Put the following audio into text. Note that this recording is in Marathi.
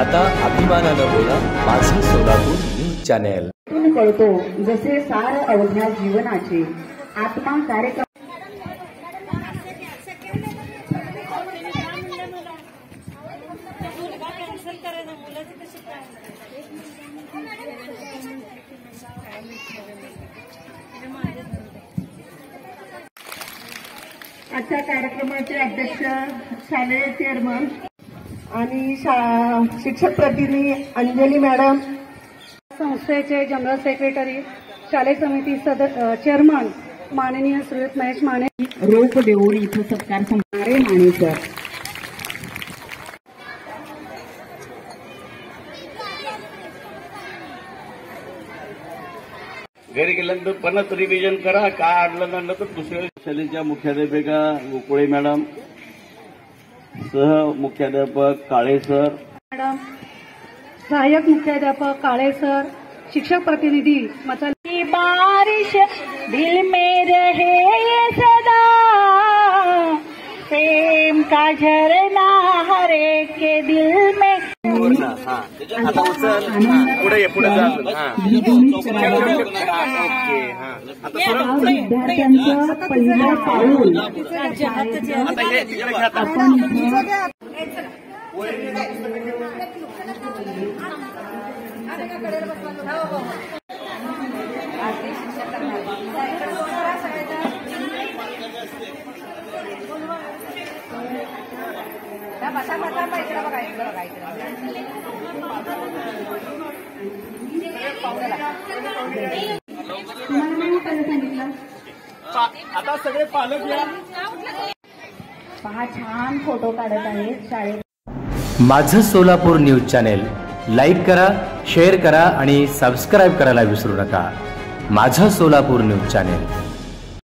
आता अभिमानानं बोला माझं सोलापूर न्यूज चॅनेल. कळतो जसे सार अवघ्या जीवनाचे आत्मा कार्यक्रम आजच्या कार्यक्रमाचे अध्यक्ष शालेय चेअरमन आणि शा- शिक्षक प्रतिनिधी अंजली मॅडम संस्थेचे जनरल सेक्रेटरी शालेय समिती सद अ, चेअरमन माननीय श्रीयुत महेश माने रोप देऊन इथं सत्कार संपणारे मानेसर. घरी गेल्यानंतर परत रिव्हिजन करा काय अडलं तर दुसऱ्या शाळेच्या मुख्याध्यापिका गोकुळे मॅडम सह मुख्याध्यापक काळे सर. मॅडम सहाय्यक मुख्याध्यापक काळे सर शिक्षक प्रतिनिधी मचल की बारिश दिल में रहे ये सदा. प्रेम का झरना आता उचल. पुढे ये पुढे जा हा. ओके हा. आता सरळ विद्यार्थ्यांचं पहिलं पाऊल आता हे तिकडे घ्या आता. आपण आता सगळे पालक या. पहा छान फोटो काढत आहेत शाळेत. माझं सोलापूर न्यूज चॅनेल लाईक करा शेअर करा आणि सबस्क्राईब करायला विसरू नका. माझं सोलापूर न्यूज चॅनेल.